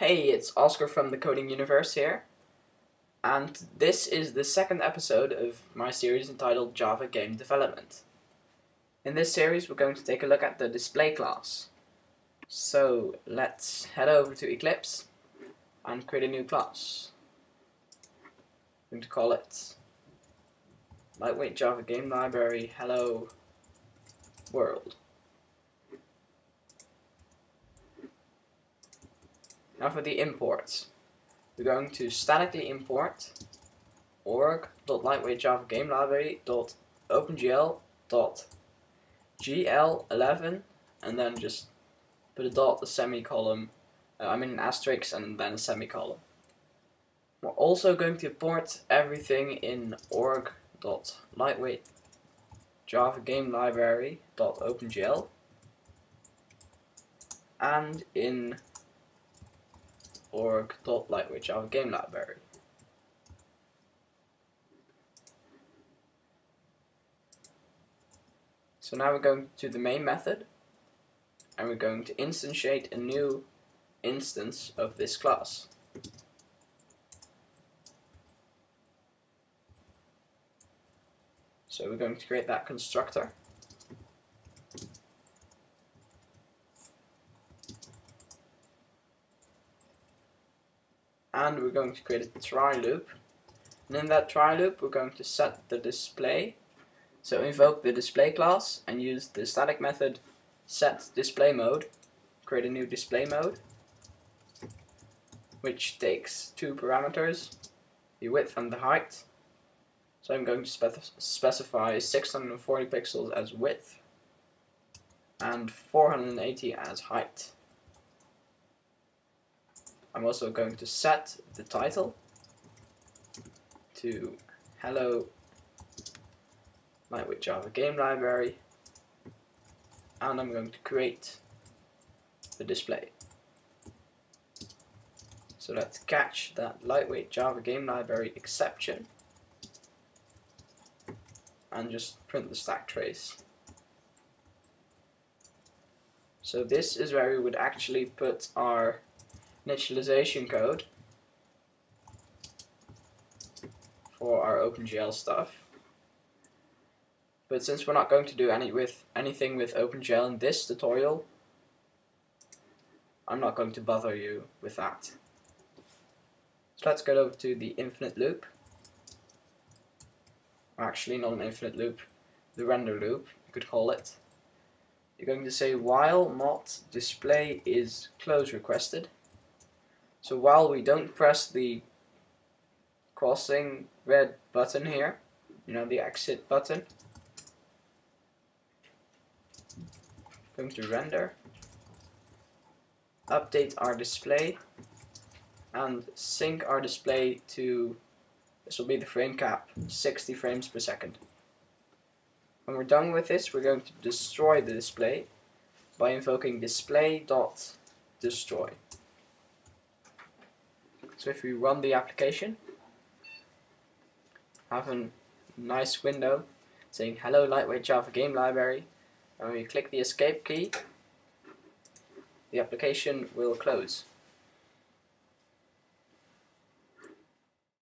Hey, it's Oskar from the Coding Universe here, and this is the second episode of my series entitled Java Game Development. In this series, we're going to take a look at the display class. So let's head over to Eclipse and create a new class. I'm going to call it Lightweight Java Game Library Hello World. Now for the imports. We're going to statically import org.lightweightjavagame.library.opengl.gl11 and then just put a dot, a semicolon, uh, I mean an asterisk and then a semicolon. We're also going to import everything in org.lightweightjavagameLibrary.opengl and in org.lightweightjava game library. So now we're going to the main method and we're going to instantiate a new instance of this class. So we're going to create that constructor. And we're going to create a try loop. And in that try loop, we're going to set the display. So invoke the display class and use the static method set display mode. Create a new display mode, which takes two parameters, the width and the height. So I'm going to spec specify 640 pixels as width and 480 as height. I'm also going to set the title to hello lightweight Java game library and I'm going to create the display. So let's catch that lightweight Java game library exception and just print the stack trace. So this is where we would actually put our initialization code for our OpenGL stuff. But since we're not going to do any with anything with OpenGL in this tutorial, I'm not going to bother you with that. So let's go over to the infinite loop. Actually, not an infinite loop, the render loop, you could call it. You're going to say while not display is close requested. So while we don't press the crossing red button here, you know, the exit button, going to render, update our display, and sync our display to, this will be the frame cap, 60 frames per second. When we're done with this, we're going to destroy the display by invoking display.destroy. So if we run the application, have a nice window saying hello lightweight Java game library and when we click the escape key the application will close.